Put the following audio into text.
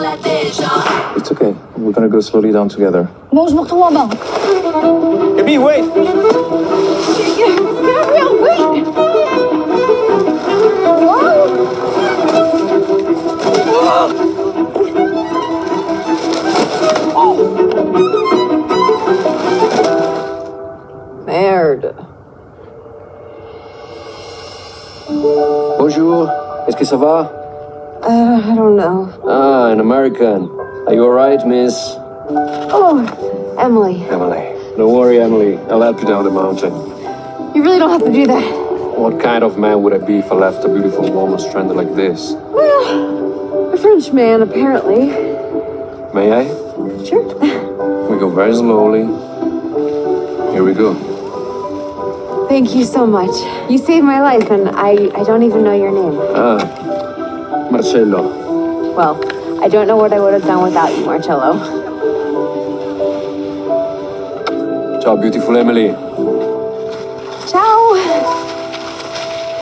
It's okay. We're gonna go slowly down together. Bon, je me retrouve en bas. Abby, wait! Gabriel, wait! Merde. Bonjour. Est-ce que ça va? Uh, I don't know. Ah, an American. Are you alright, miss? Oh, Emily, Emily. Don't worry, Emily. I'll help you down the mountain. you really don't have to do that. What kind of man would I be if I left a beautiful woman stranded like this? Well, a French man, apparently. May I? Sure. We go very slowly. Here we go. Thank you so much. You saved my life, and I, I don't even know your name. Ah, Marcello. Well, I don't know what I would have done without you, Marcello. Ciao, beautiful Emily. Ciao.